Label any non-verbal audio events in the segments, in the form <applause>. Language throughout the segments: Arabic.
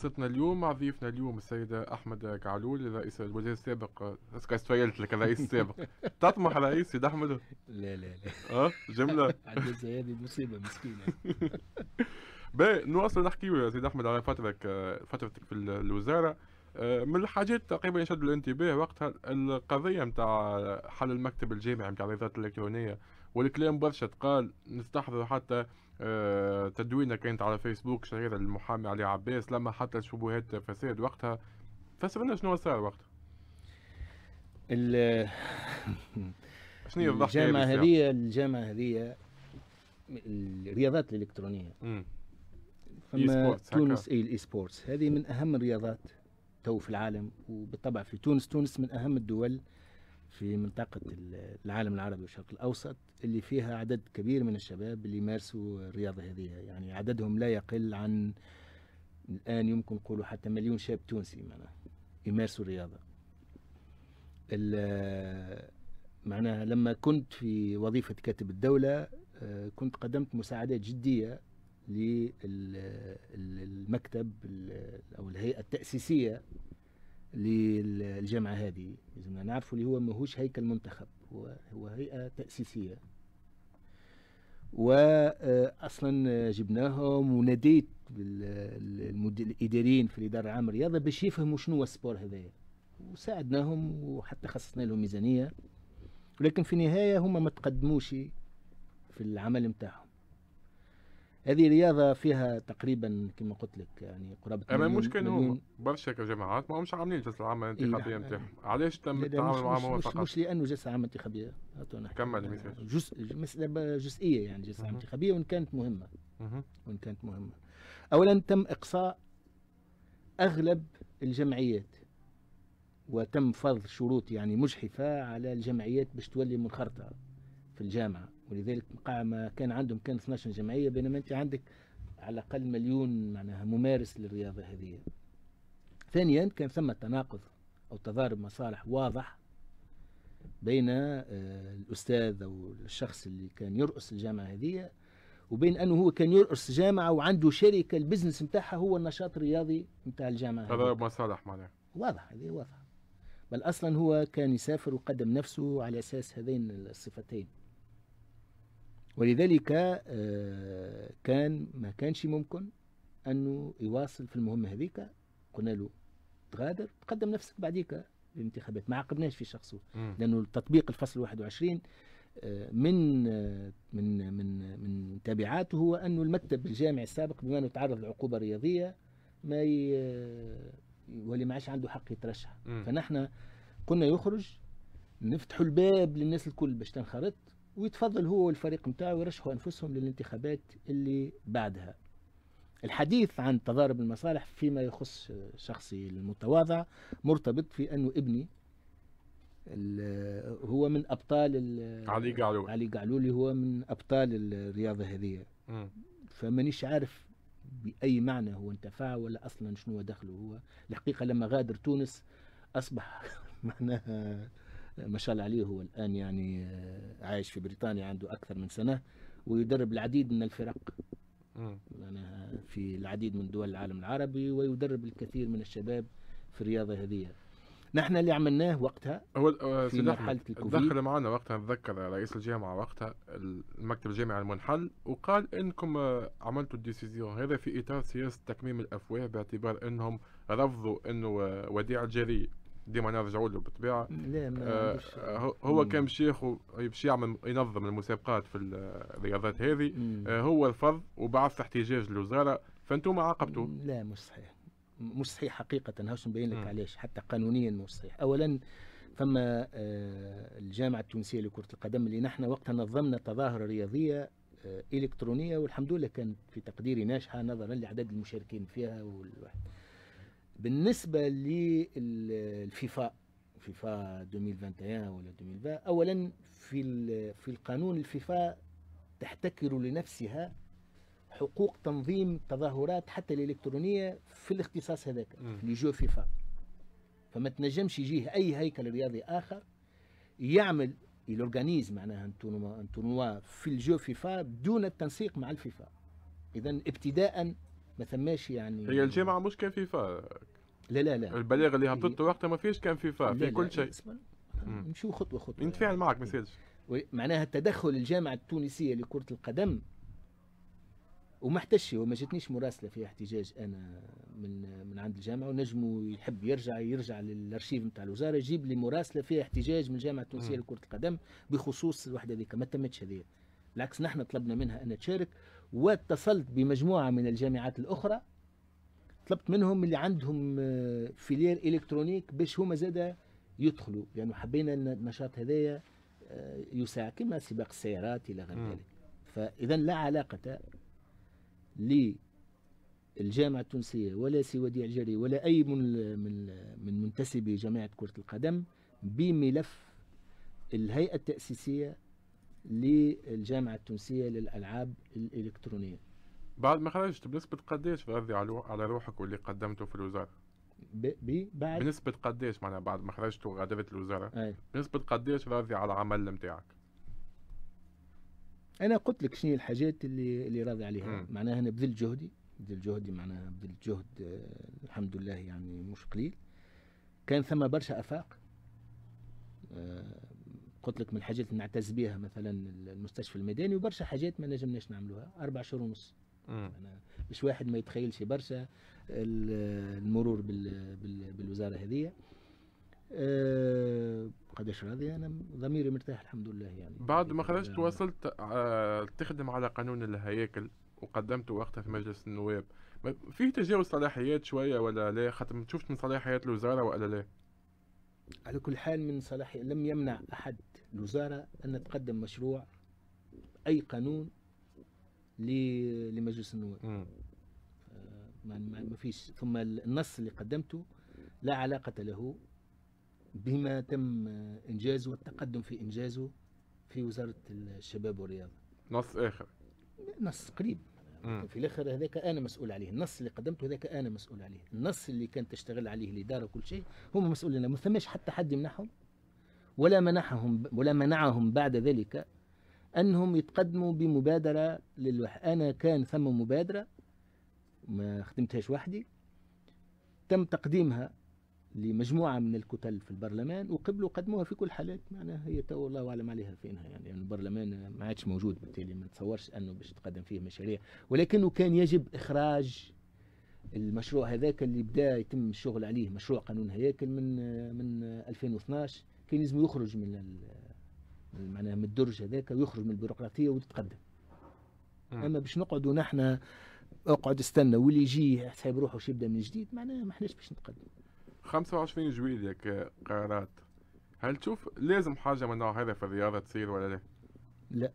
صرتنا اليوم مع ضيفنا اليوم السيد أحمد كعلول رئيس الوزير السابق استفيلت لك الرئيس السابق. <laughs> تطمح رئيس سيد أحمد؟ لا لا لا. أه؟ جملة. <laughs> عجزة هذه مصيبة مسكينة. <laughs> باهي نواصل نحكيو يا سيد أحمد على فترتك فترتك في الوزارة. آه، من الحاجات تقريبا يشد الانتباه وقتها القضية نتاع حل المكتب الجامعي نتاع الرياضات الإلكترونية والكلام برشا تقال نستحضر حتى تدوينه كانت على فيسبوك شهيره المحامي علي عباس لما حتى شبهات فساد وقتها. فسر لنا شنو صار وقتها؟ ال- <laughs> شنو الجامعة هذه الجامعة هذه الرياضات الإلكترونية. مم. فما تونس اي ال e-sports هذه من أهم الرياضات تو في العالم وبالطبع في تونس تونس من أهم الدول في منطقة ال- العالم العربي والشرق الأوسط اللي فيها عدد كبير من الشباب اللي يمارسوا الرياضة هذه. يعني عددهم لا يقل عن الآن يمكن نقولوا حتى مليون شاب تونسي معناها يمارسوا الرياضة. ال- معناها لما كنت في وظيفة كاتب الدولة آه، كنت قدمت مساعدات جدية للمكتب أو الهيئة التأسيسية للجامعة هذه لازم نعرفوا اللي هو ماهوش هيكل منتخب هو هو هيئة تأسيسية. واصلا جبناهم وناديت الإداريين في الإدارة العامة للرياضه باش يفهموا شنو هو السبور هذايا. وساعدناهم وحتى خصصنا لهم ميزانية. ولكن في النهاية هم ما تقدموش في العمل نتاعهم. هذه رياضة فيها تقريبا كما قلت لك يعني اما مليون- المشكل هو برشا كجامعات ما همش عاملين إيه، الانتخابية لا. نتاعهم علاش تم التعامل مش, معهم هو مش, مش, فقط مش عامه انتخابية هاتوا نحكي. كمل. جزء مساله جزئية يعني جلسه عامه مهم. انتخابية وإن كانت مهمة مهم. وإن كانت مهمة. اولا تم إقصاء أغلب الجمعيات وتم فرض شروط يعني مجحفة على الجمعيات باش تولي منخرطة في الجامعة ولذلك ما كان عندهم كان 12 جمعية بينما أنت عندك على الأقل مليون معناها ممارس للرياضة هذه. ثانيا كان ثم تناقض أو تضارب مصالح واضح بين آه، الأستاذ أو الشخص اللي كان يرأس الجامعة هذه وبين أنه هو كان يرأس جامعة وعنده شركة البزنس نتاعها هو النشاط الرياضي نتاع الجامعة. تضارب مصالح معناها واضح هذه واضحة بل أصلا هو كان يسافر وقدم نفسه على أساس هذين الصفتين ولذلك آه، كان ما كانش ممكن أنه يواصل في المهمة هذيك. قلنا له تغادر تقدم نفسك بعديك للانتخابات. ما عاقبناش في شخصه. مم. لأنه تطبيق الفصل 21 آه، من آه، من من من تبعاته هو انه المكتب الجامعي السابق بما انه تعرض لعقوبة رياضية ما ي... واللي ما عادش عنده حق يترشح. فنحن قلنا يخرج نفتحوا الباب للناس الكل باش تنخرط. ويتفضل هو والفريق نتاعو يرشحوا أنفسهم للانتخابات اللي بعدها الحديث عن تضارب المصالح فيما يخص شخصي المتواضع مرتبط في أنه ابني هو من أبطال ال- علي قعلول. علي قعلولي هو من أبطال الرياضة هذه. فمانيش عارف بأي معنى هو انتفع ولا أصلا شنو دخله هو الحقيقة لما غادر تونس أصبح <laughs> معناها ما شاء الله عليه هو الآن يعني آه، عايش في بريطانيا عنده أكثر من سنة ويدرب العديد من الفرق. معناها في العديد من دول العالم العربي ويدرب الكثير من الشباب في الرياضة هذه نحن اللي عملناه وقتها هو آه، في أحمد الكوفيد. دخل معنا وقتها نتذكر رئيس الجامعة وقتها المكتب الجامعي المنحل وقال إنكم آه، عملتوا ال décision هذا في إطار سياسة تكميم الأفواه باعتبار إنهم رفضوا إنه وديع الجري ديما نرجعوا له بالطبيعة. لا ما آه، عندوش- هو-. كان شيخ باش يعمل ينظم المسابقات في الرياضات هذه. آه، هو رفض وبعث احتجاج للوزارة. فأنتم عاقبتوا لا مش صحيح. مش صحيح حقيقة. هاوش نبين لك. علاش. حتى قانونيا مش صحيح. أولا فما آه، الجامعة التونسية لكرة القدم اللي نحن وقتها نظمنا تظاهرة رياضية آه، إلكترونية والحمد لله كانت في تقديري ناجحة نظرا لعدد المشاركين فيها والواحد. بالنسبة للفيفا فيفا 2021 ولا 2020 أولا في في القانون الفيفا تحتكر لنفسها حقوق تنظيم تظاهرات حتى الإلكترونية في الاختصاص هذاك مم. في jeu فيفا فما تنجمش يجيه أي هيكل رياضي آخر يعمل il organise معناها un tournoi- un tournoi في ال jeu فيفا بدون التنسيق مع الفيفا اذا ابتداء ما ثماش يعني هي الجامعة مش كان فيفا لا لا لا. البلاغ اللي هبطته وقتها ما فيش كان فيفا لا في كل شيء. نمشيو خطوة خطوة. نتفاعل معك ما و- معناها تدخل الجامعة التونسية لكرة القدم وما احتجش وما جاتنيش مراسلة فيها احتجاج أنا من من عند الجامعة ونجموا يحب يرجع يرجع للأرشيف نتاع الوزارة يجيب لي مراسلة فيها احتجاج من الجامعة التونسية. لكرة القدم بخصوص الوحدة هذيك ما تمتش هذه بالعكس نحن طلبنا منها أن تشارك واتصلت بمجموعة من الجامعات الأخرى طلبت منهم اللي عندهم آه، filière électronique باش هما زادا يدخلوا. لأنه حبينا ان النشاط هذايا آه، يساعد كما سباق السيارات إلى غير. ذلك. فاذا لا علاقة للجامعة التونسية ولا سي وديع الجري ولا أي من من من منتسبي جماعة كرة القدم بملف الهيئة التأسيسية للجامعة التونسية للألعاب الإلكترونية. بعد ما خرجت بنسبه قديش راضي على على روحك واللي قدمته في الوزارة؟ ب- ب- بعد بنسبة قديش معناها بعد ما خرجت وغادرت الوزارة؟ آه. بنسبة قديش راضي على العمل نتاعك؟ أنا قلت لك شنو الحاجات اللي اللي راضي عليها. مم. معناها أنا بذلت جهدي بذلت جهدي معناها بذلت جهد آه، الحمد لله يعني مش قليل. كان ثم برشا أفاق. آه، قلت لك من الحاجات اللي نعتز بها مثلا المستشفى الميداني وبرشا حاجات ما نجمناش نعملوها. أربع شهور ونص. أنا باش واحد ما يتخيلش برشا ال- المرور بال بال بالوزارة هذه أه قداش راضي؟ أنا ضميري مرتاح الحمد لله يعني. بعد ما خرجت وصلت آه، تخدم على قانون الهياكل وقدمته وقتها في مجلس النواب. فيه تجاوز صلاحيات شوية ولا لا؟ خاطر شفت من صلاحيات الوزارة ولا لا؟ على كل حال من صلاح لم يمنع أحد الوزارة أن تقدم مشروع أي قانون لمجلس النواب. مم. ما فيش. ثم النص اللي قدمته لا علاقة له بما تم إنجازه والتقدم في إنجازه في وزارة الشباب والرياضة. نص آخر. نص قريب. مم. في الآخر هذاك أنا مسؤول عليه. النص اللي قدمته هذاك أنا مسؤول عليه. النص اللي كانت تشتغل عليه الإدارة وكل شيء هم مسؤولين. ما ثماش حتى حد يمنحهم ولا منحهم ولا منعهم بعد ذلك أنهم يتقدموا بمبادرة للوح أنا كان ثم مبادرة ما خدمتهاش وحدي. تم تقديمها لمجموعة من الكتل في البرلمان وقبلوا قدموها في كل حالات. معناها هي تو الله أعلم عليها فينها. يعني, يعني البرلمان ما عادش موجود بالتالي ما نتصورش أنه باش تقدم فيه مشاريع. ولكنه كان يجب إخراج المشروع هذاك اللي بدأ يتم الشغل عليه مشروع قانون هياكل من من 2012 كان لازم يخرج من- معناها من الدرج هذاك ويخرج من البيروقراطية ويتقدم. مم. أما باش نقعدوا نحن اقعد استنى واللي يجي حساب روحه باش يبدأ من جديد معناها ما احناش باش نتقدم. 25 جويلية كقرارات هل تشوف لازم حاجة من النوع هذا في الرياضة تصير ولا لا؟ لا.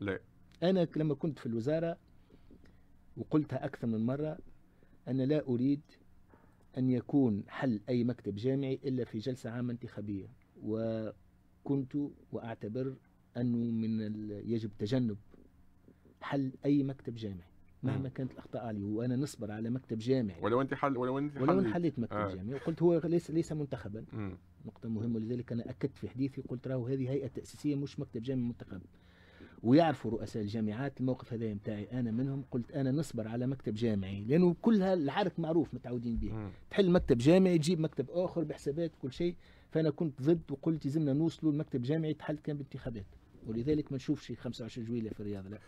لا. أنا لما كنت في الوزارة وقلتها أكثر من مرة أنا لا أريد أن يكون حل أي مكتب جامعي إلا في جلسة عامة انتخابية. وكنت وأعتبر أنه من يجب تجنب حل أي مكتب جامعي مهما. كانت الأخطاء عليه وأنا نصبر على مكتب جامعي ولو أنت حل ولو أنت ولو حليت. انحليت مكتب آه. جامعي وقلت هو ليس ليس منتخبا مم. نقطة مهمة ولذلك أنا أكدت في حديثي قلت راهو هذه هيئة تأسيسية مش مكتب جامعي منتخب ويعرفوا رؤساء الجامعات الموقف هذا متاعي أنا منهم قلت أنا نصبر على مكتب جامعي لأنه كلها العرك معروف متعودين به. تحل مكتب جامعي تجيب مكتب آخر بحسابات كل شيء فأنا كنت ضد وقلت لازمنا نوصلوا لمكتب جامعي تحل كان بانتخابات ولذلك ما نشوفش 25 جويلة في الرياضة لا.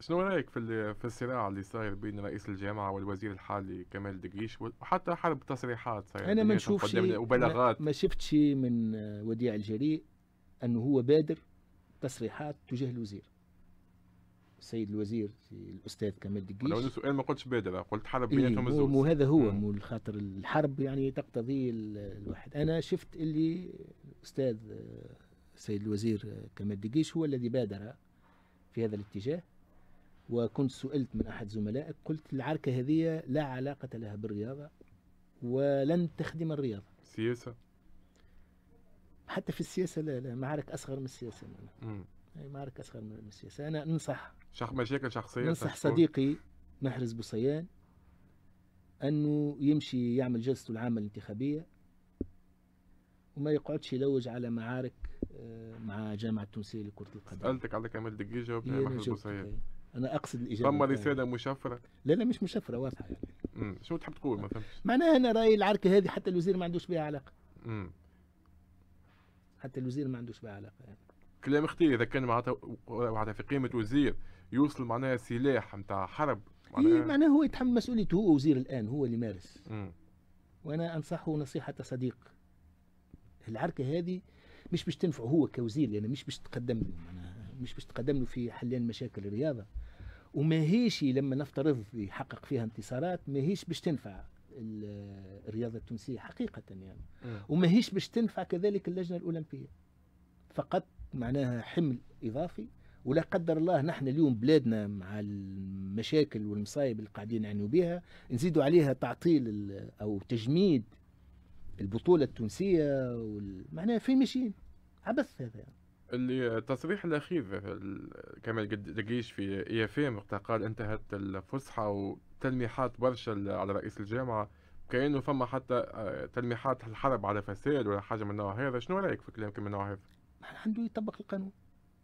شنو رأيك في في الصراع اللي صاير بين رئيس الجامعة والوزير الحالي كمال دقيش وحتى حرب تصريحات صاير أنا ما نشوفش ما, وبلاغات ما شفتش من وديع الجريء أنه هو بادر تصريحات تجاه الوزير. السيد الوزير الأستاذ كمال دقيش. لو سؤال ما قلتش بادر قلت حرب إيه بيناتهم مو, مو هذا هو. مو الخاطر الحرب يعني تقتضي ال- الواحد. أنا شفت اللي الاستاذ آه، السيد الوزير آه، كمال دقيش هو الذي بادر في هذا الاتجاه وكنت سئلت من أحد زملائك قلت العركة هذه لا علاقة لها بالرياضة ولن تخدم الرياضة. سياسة؟ حتى في السياسة لا لا معارك أصغر من السياسة. مم. هي معارك اصغر من السياسة. أنا أنصح شخ مشاكل شخصية ننصح تشكون. صديقي محرز بوصيان أنه يمشي يعمل جلسته العامة الانتخابية وما يقعدش يلوج على معارك آه، مع جامعة التونسية لكرة القدم. سألتك على كمال دقيش جاوبني أنا بوصير هي. أنا أقصد الإجابة فما بتاعي. رسالة مشفرة؟ لا لا مش مشفرة واضحة يعني. امم شنو تحب تقول؟ ما فهمتش. معناها أنا رأيي العركة هذه حتى الوزير ما عندوش بها علاقة. امم حتى الوزير ما عندوش بها علاقة يعني. كلام خطير إذا كان معناتها معناتها في قيمة وزير يوصل معناها سلاح نتاع حرب إيه معناها معناها هو يتحمل مسؤوليته هو وزير الآن هو اللي مارس. وأنا انصحه نصيحة صديق العركة هذه مش باش تنفعه هو كوزير يعني مش باش تقدم له معناها مش باش تقدم له في حلين مشاكل الرياضة وما هيش لما نفترض يحقق فيها انتصارات ما هيش باش تنفع ال- الرياضة التونسية حقيقة يعني. وما هيش باش تنفع كذلك اللجنة الأولمبية فقط معناها حمل إضافي ولا قدر الله نحن اليوم بلادنا مع المشاكل والمصايب اللي قاعدين نعانيو بها نزيدوا عليها تعطيل أو تجميد البطولة التونسية. معناها في ماشيين عبث هذا يعني. اللي التصريح الأخير ال- كمال دقيش في اي اف ام قال انتهت الفسحة وتلميحات برشا على رئيس الجامعة كانه فما حتى آه، تلميحات الحرب على فساد ولا حاجة من النوع هذا شنو رأيك في كلام من النوع هذا؟ عنده يطبق القانون.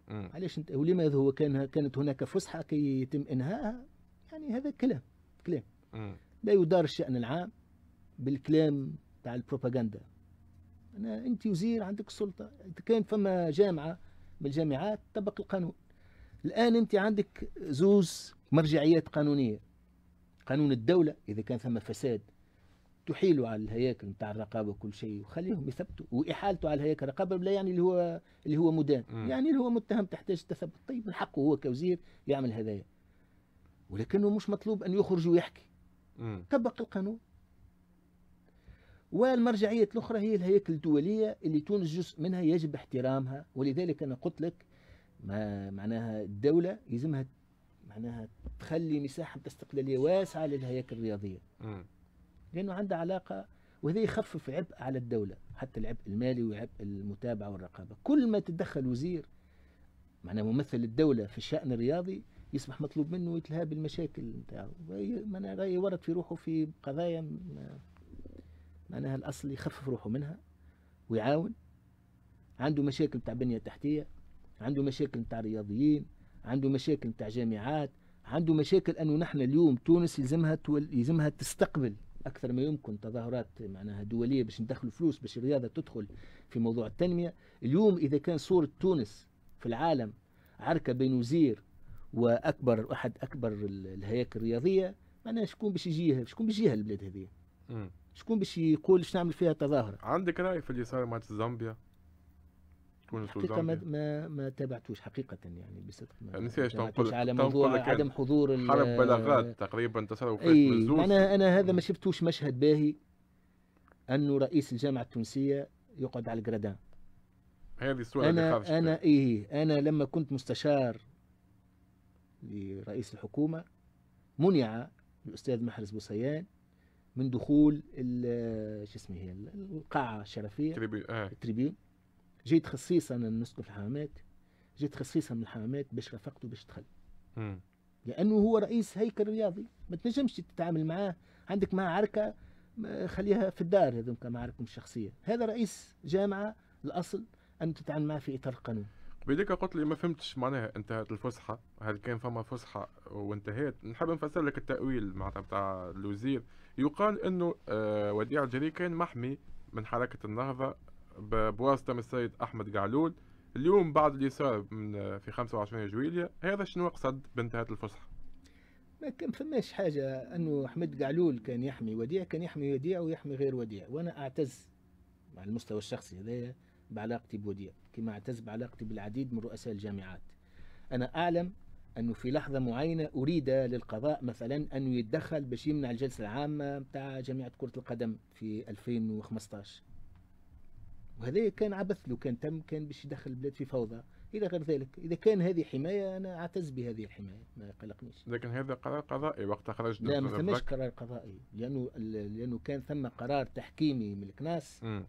علاش انت ولماذا هو كان كانت هناك فسحة كي يتم انهائها يعني هذا كلام كلام. مم. لا يدار الشأن العام بالكلام تاع البروباغندا. أنا أنت وزير عندك السلطة. إذا كان فما جامعة من الجامعات طبق القانون. الآن أنت عندك زوز مرجعيات قانونية. قانون الدولة إذا كان ثم فساد. تحيلوا على الهياكل نتاع الرقابة وكل شيء وخليهم يثبتوا. وإحالته على الهياكل الرقابة لا يعني اللي هو اللي هو مدان. مم. يعني اللي هو متهم تحتاج تثبت. طيب من حقه هو كوزير يعمل هذايا ولكنه مش مطلوب أن يخرج ويحكي. مم. طبق القانون. والمرجعية الأخرى هي الهياكل الدولية اللي تونس جزء منها يجب احترامها. ولذلك أنا قلت لك ما معناها الدولة يلزمها معناها تخلي مساحة استقلالية واسعة للهياكل الرياضية. مم. لأنه عندها علاقة وهذا يخفف عبء على الدولة حتى العبء المالي وعبء المتابعة والرقابة. كل ما تدخل وزير معناها ممثل الدولة في الشأن الرياضي يصبح مطلوب منه يتلهى المشاكل. نتاعو رأيي ورد في روحه في قضايا معناها الأصل يخفف روحه منها ويعاون. عنده مشاكل بتاع بنية تحتية عنده مشاكل بتاع رياضيين عنده مشاكل بتاع جامعات عنده مشاكل أنه نحن اليوم تونس يلزمها تول... يلزمها تستقبل أكثر ما يمكن تظاهرات معناها دولية باش ندخلوا فلوس باش الرياضة تدخل في موضوع التنمية. اليوم إذا كان صورة تونس في العالم عركة بين وزير وأكبر أحد أكبر ال- الهياكل الرياضية معناها شكون باش يجيها شكون باش يجيها البلاد هذه. شكون باش يقول باش نعمل فيها تظاهرة؟ عندك رأي في اللي صار مع زامبيا؟ تونس حقيقة ما ما ما تابعتوش حقيقة يعني بصدق ما نسيت تابعتوش تنقل- على موضوع عدم حضور ال- حرب بلاغات تقريبا تصرف أي معناها أنا هذا ما شفتوش مشهد باهي انه رئيس الجامعة التونسية يقعد على الجرادان. هذه الصورة اللي خرجت أنا أنا إيه أنا لما كنت مستشار لرئيس الحكومة منع الأستاذ محرز بوصيان من دخول ال- شو اسمه هي القاعة الشرفية آه. التريبيون. جيت خصيصا نسكن في الحمامات جيت خصيصا من الحمامات باش رافقته باش دخل. لأنه هو رئيس هيكل رياضي ما تنجمش تتعامل معاه. عندك معاه عركة خليها في الدار هذوك معاركم الشخصية. هذا رئيس جامعة الأصل أن تتعامل معاه في إطار القانون. بديك قلت لي ما فهمتش معناها انتهت الفسحة. هل كان فما فسحة وانتهت؟ نحب نفسر لك التأويل معناتها بتاع الوزير. يقال إنه آه وديع الجري كان محمي من حركة النهضة ب- بواسطة من السيد أحمد قعلول. اليوم بعد اللي صار من في 25 جويلية هذا شنو قصد بانتهاء الفسحه ما كان فماش حاجة أنه أحمد قعلول كان يحمي وديع كان يحمي وديع ويحمي غير وديع. وأنا أعتز على المستوى الشخصي هذايا بعلاقتي بوديع كما أعتز بعلاقتي بالعديد من رؤساء الجامعات. أنا أعلم أنه في لحظة معينة أريد للقضاء مثلا أنه يتدخل باش يمنع الجلسة العامة بتاع جامعة كرة القدم في 2015 وهذا كان عبث لو كان تم كان باش يدخل البلاد في فوضى إلى غير ذلك إذا كان هذه حماية أنا أعتز بهذه الحماية ما يقلقنيش لكن هذا قرار قضائي وقت خرج لا ما ثماش. قرار قضائي لأنه لأنه كان ثم قرار تحكيمي من الكناس مم.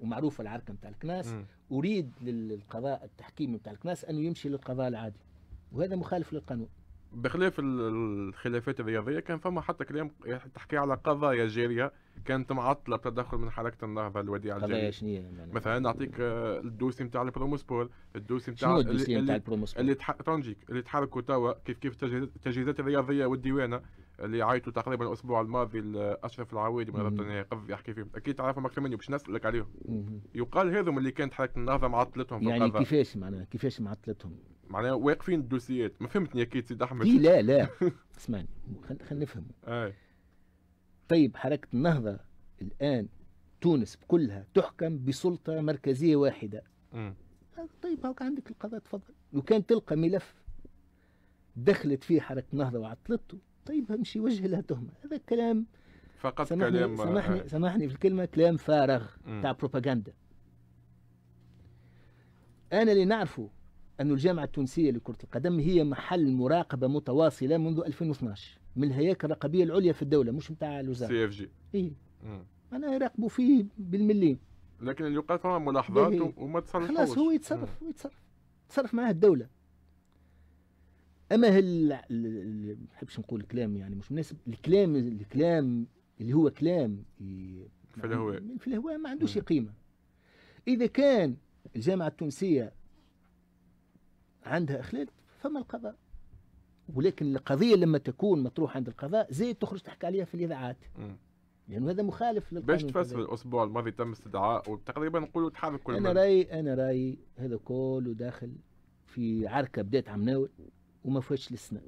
ومعروفه العركه نتاع الكناس مم. أريد للقضاء التحكيمي نتاع الكناس انه يمشي للقضاء العادي وهذا مخالف للقانون بخلاف ال- الخلافات الرياضية كان فما حتى كلام تحكي على قضايا جارية كانت معطلة بتدخل من حركة النهضة الوديعة قضايا الجاريه معناها؟ مثلا نعطيك آه، ال dossier نتاع ال Promosport ال dossier نتاع شنو اللي- اللي ال Promosport؟ اللي تحركوا توا كيف كيف التجهيزات الرياضية والديوانة اللي عيطوا تقريبا الأسبوع الماضي لأشرف العويدي من قصدي يحكي فيهم. أكيد تعرفهم أكثر مني باش نسالك عليهم. يقال هذم اللي كانت حركه النهضة معطلتهم في يعني القضاء. كيفاش معناها؟ كيفاش معطلتهم؟ معناها واقفين الدوسيات ما فهمتني أكيد سيد أحمد. دي لا لا. <laughs> اسمعني خلينا خل نفهم أي. طيب حركة النهضة الآن تونس كلها تحكم بسلطة مركزية واحدة. مم. طيب هاك عندك القضاء تفضل. لو كان تلقى ملف دخلت فيه حركة النهضة وعطلته. طيب امشي وجه لها تهمة هذا كلام فقط سامحني كلام سامحني آه. سامحني في الكلمة كلام فارغ. تاع بروباغندا. أنا اللي نعرفه أن الجامعة التونسية لكرة القدم هي محل مراقبة متواصلة منذ 2012 من الهياكل الرقابية العليا في الدولة مش نتاع الوزارة. CFG. إيه. أنا يراقبوا فيه بالمليم. لكن اللي يقال فما ملاحظات. و- وما تصرفوش. خلاص هو يتصرف هو يتصرف. تصرف معاه الدولة. أما هل ال- ال- ما نحبش نقول كلام يعني مش مناسب الكلام الكلام اللي هو كلام في الهواء. في الهواء ما عندوش مم. قيمة إذا كان الجامعة التونسية عندها إخلال فما القضاء ولكن القضية لما تكون مطروحة عند القضاء زي تخرج تحكي عليها في الإذاعات مم. لأنه هذا مخالف للقانون باش تفسر. الأسبوع الماضي تم استدعاء وتقريبا نقولوا تحرك كل أنا. رايي أنا رأيي هذا كله داخل في عركة بدأت عمناول وما فيهاش لسنا.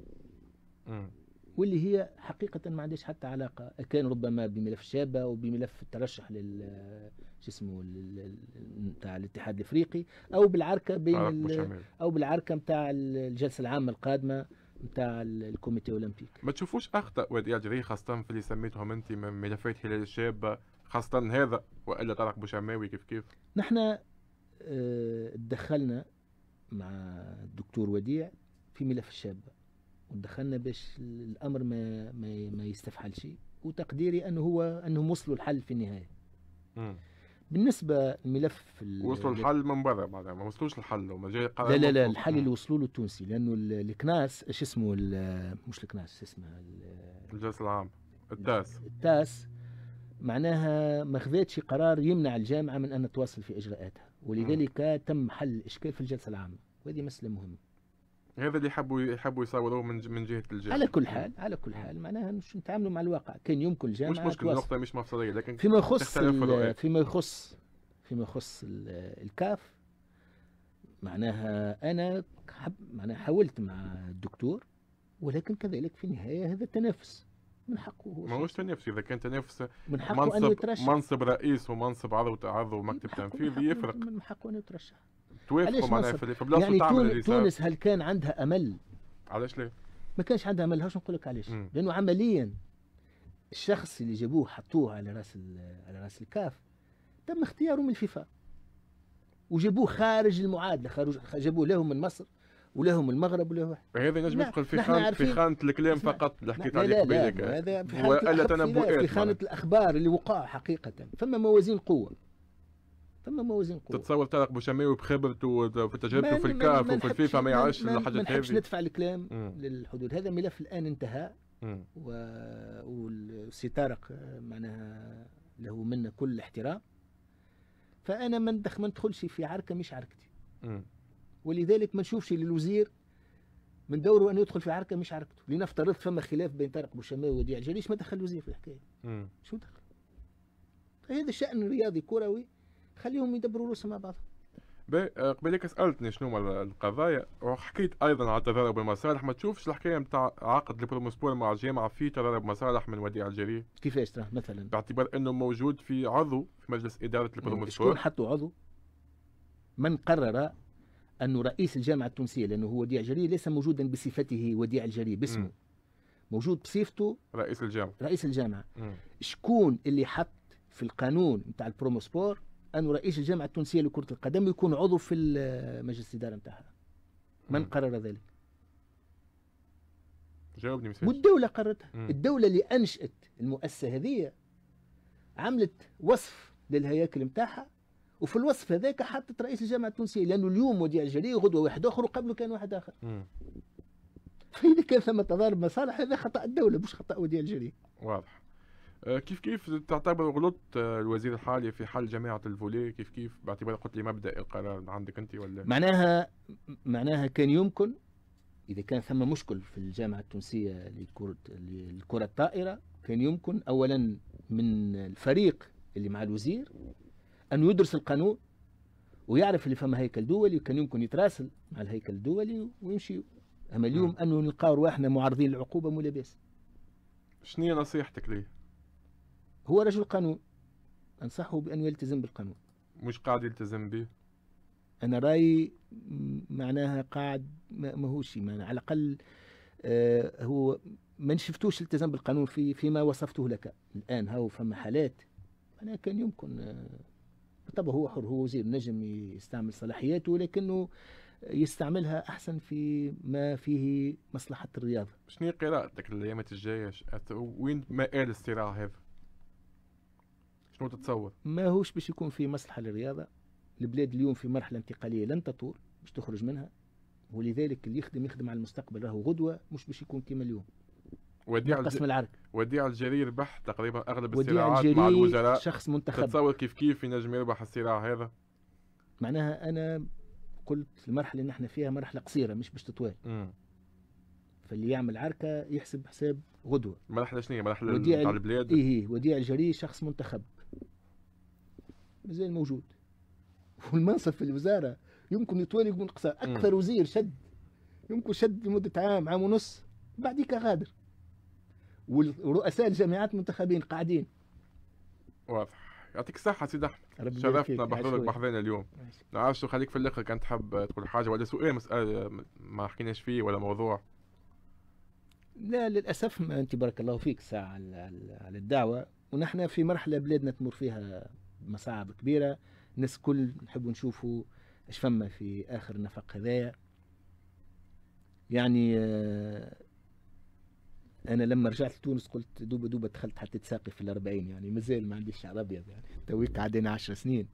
واللي هي حقيقة ما عندهاش حتى علاقة كان ربما بملف الشابه وبملف الترشح لل شو اسمه نتاع الاتحاد الإفريقي أو بالعركة بين. أو بالعركة نتاع الجلسة العامة القادمة نتاع الكوميتي الاولمبيك ما تشوفوش أخطاء وديع جري خاصة في اللي سميتهم أنت من ملفات هلال الشابه خاصة هذا وإلا طارق بوشماوي كيف كيف نحن آه، تدخلنا مع الدكتور وديع في ملف الشابة ودخلنا باش الأمر ما ما, ما يستفحلش. وتقديري أنه هو أنهم وصلوا الحل في النهاية. مم. بالنسبة الملف ال- وصلوا الحل من برا بعدها ما وصلوش الحل. وما جاي لا لا لا مطلوب. الحل. اللي وصلوا له التونسي. لأنه ال- الكناس إيش اسمه مش الكناس شو اسمه ال- الجلسه العام التاس. التاس. معناها ما خذتش قرار يمنع الجامعة من أن تواصل في إجراءاتها. ولذلك تم حل الإشكال في الجلسة العامة. وهذه مسألة مهمة. هذا اللي يحبوا يحبوا يصوروه من من جهة الجهه على كل حال على كل حال معناها مش نتعاملوا مع الواقع. كان يمكن مش الجامعة مشكله تواصل. النقطه مش مفصلية لكن فيما يخص. فيما يخص فيما يخص ال- الكاف معناها أنا حب معناها حاولت مع الدكتور ولكن كذلك في النهاية هذا تنافس. من حقه هو ما هوش تنافس إذا كان تنافس من حقه أن منصب يترشح. منصب رئيس ومنصب عضو عضو مكتب تنفيذي يفرق. من حقه أن يترشح. توافقوا معناها؟ في بلاصة يعني تعمل تونس هل كان عندها أمل؟ علاش لا؟ ما كانش عندها أمل. هاش نقول لك علاش. لأنه عمليا الشخص اللي جابوه حطوه على رأس على رأس الكاف تم اختياره من الفيفا وجابوه خارج المعادلة. خارج جابوه لهم من مصر ولهم المغرب ولهم هذا نجم يدخل في خانة في خانة الكلام فقط. اللي حكيت عليه قبيلك الأخ- تنبؤات في خانة. الأخبار اللي وقع حقيقة. فما موازين قوة. فما موازين قوة. تتصور طارق بوشماوي بخبرته وفي تجربته ما- في ما- الكاف ما وفي الفيفا ما يعيش ما نحبش هذه ندفع الكلام مم. للحدود. هذا ملف الآن انتهى. مم. و... والسي طارق آه، معناها له منا كل الاحترام فأنا ما ما ندخلش في عركة مش عركتي. مم. ولذلك ما نشوفش للوزير من دوره أن يدخل في عركة مش عركته. لنفترض فما خلاف بين طارق بوشماوي وديع الجريش ما دخل الوزير في الحكاية. شو دخل؟ هذا شأن رياضي كروي. خليهم يدبروا رؤوسهم مع بعضهم آه، قبيلك سألتني شنو هما القضايا وحكيت أيضا على تضارب المصالح ما تشوفش الحكاية نتاع عقد ال Promosport مع الجامعة في تضارب مصالح من وديع الجري كيفاش ترى مثلا؟ باعتبار إنه موجود في عضو في مجلس إدارة شكون ال Promosport حطوا عضو؟ من قرر أنه رئيس الجامعة التونسية لأنه هو وديع جري ليس موجودا بصفته وديع الجري باسمه. مم. موجود بصفته رئيس الجامعة. رئيس الجامعة. مم. شكون اللي حط في القانون نتاع ال Promosport أنه رئيس الجامعة التونسية لكرة القدم يكون عضو في مجلس الإدارة نتاعها من. قرر ذلك؟ جاوبني مش الدولة قررتها. مم. الدولة اللي أنشأت المؤسسة هذه عملت وصف للهياكل نتاعها وفي الوصف هذاك حطت رئيس الجامعة التونسية لأنه اليوم وديع الجري غدوة واحد آخر وقبله كان واحد آخر. مم. <laughs> فاذا كان ثم تضارب مصالح هذا خطأ الدولة مش خطأ وديع الجري واضح. كيف كيف تعتبر غلط آه، الوزير الحالي في حل جامعة الفولي كيف كيف باعتبار قلت لي مبدأ القرار عندك أنت ولا؟ معناها معناها كان يمكن إذا كان ثم مشكل في الجامعة التونسية لكره للكرة الطائرة كان يمكن اولا من الفريق اللي مع الوزير أن يدرس القانون ويعرف اللي فما هيكل دولي وكان يمكن يتراسل مع الهيكل الدولي ويمشي. أما اليوم أنه نلقاو رواحنا معارضين للعقوبة مو لاباس شنو هي نصيحتك ليه؟ هو رجل قانون. أنصحه بأن يلتزم بالقانون. مش قاعد يلتزم به؟ أنا رأيي معناها قاعد ما ماهوش معناها. على الأقل آه هو ما شفتوش التزام بالقانون في فيما وصفته لك. الآن هاو فما حالات أنا كان يمكن آه طبعا هو حر هو وزير نجم يستعمل صلاحياته لكنه يستعملها أحسن في ما فيه مصلحة الرياضة. شنو قراءتك الايامات الجايه وين مآل الصراع هذا؟ شنو تتصور؟ ما هوش باش يكون في مصلحة للرياضة؟ البلاد اليوم في مرحلة انتقالية لن تطول باش تخرج منها ولذلك اللي يخدم يخدم على المستقبل راهو غدوة مش باش يكون كيما اليوم. وديع قسم العرك وديع الجرير ربح تقريبا أغلب الصراعات مع الوزراء. شخص منتخب. تتصور كيف كيف ينجم يربح الصراع هذا؟ معناها أنا قلت المرحلة اللي نحن فيها مرحلة قصيرة مش باش تطول. فاللي يعمل عركة يحسب حساب غدوة. مرحلة شنو هي؟ مرحلة وديع تاع ال- البلاد؟ إيه وديع الجري شخص منتخب. مازال موجود. والمنصب في الوزارة يمكن يتولي يكون قصير أكثر وزير شد. يمكن شد لمدة عام عام ونص. بعديك غادر. ورؤساء الجامعات منتخبين قاعدين. واضح. يعطيك الصحة سيدي أحمد. شرفتنا بحضورك خويا. بحضرنا اليوم. نعرفش خليك في الآخر كان تحب تقول حاجة ولا سؤال مسألة ما حكيناش فيه ولا موضوع؟ لا للأسف ما أنت بارك الله فيك ساعة على, الدعوة. ونحن في مرحلة بلادنا تمر فيها مصاعب كبيرة. الناس كل نحب نشوفوا إيش فما في آخر النفق هذايا. يعني آه، أنا لما رجعت لتونس قلت دوبا دوبا دخلت حطيت ساقي في الأربعين يعني مازال ما عنديش شعر أبيض يعني تويك عدينا عشر سنين.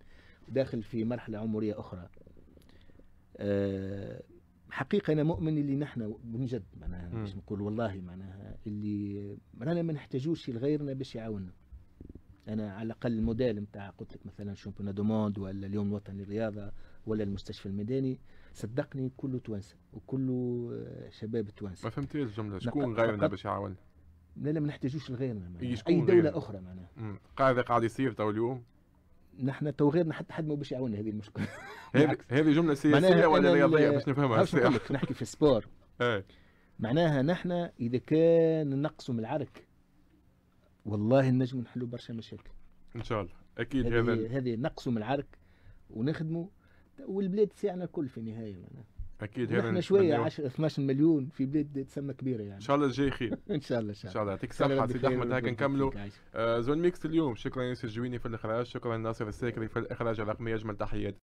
وداخل في مرحلة عمرية أخرى. آه، حقيقة أنا مؤمن اللي نحن بنجد معناها مم. باش نقول والله معناها اللي رانا ما نحتاجوش لغيرنا باش يعاوننا. أنا على الأقل الموديل نتاع قلت لك مثلا champion du monde ولا اليوم الوطني للرياضة ولا المستشفى الميداني. صدقني كله توانسة وكله آه، شباب توانسة. ما فهمتيش الجملة. نق- شكون غيرنا باش يعاون؟ لا لا ما نحتاجوش لغيرنا. إيه، أي دولة غيرنا؟ أخرى معناها. مم. قاعد قاعد يصير تو اليوم؟ نحن تو غيرنا حتى حد ما باش يعاوننا. هذه المشكلة. <laughs> هذه معناها سياسية ولا رياضية؟ باش نفهمها. <laughs> نحكي في ال sport إيه. معناها نحن إذا كان من العرك والله نجم نحلوا برشا مشاكل. إن شاء الله. أكيد هذا هذه نقصوا من العرك ونخدموا. والبلاد تساعنا الكل في النهاية معناها. أكيد هذا نحن شوية نتمناه. 10 12 مليون في بلاد تسمى كبيرة يعني. إن شاء الله الجاي خير. <laughs> إن شاء الله إن شاء الله يعطيك إن شاء الله. الصحة ربي سيدي أحمد. هكا نكملوا. آه، زون ميكست اليوم. شكرا يوسف جويني في الإخراج. شكرا ناصر الساكري في الإخراج الرقمي أجمل تحياتي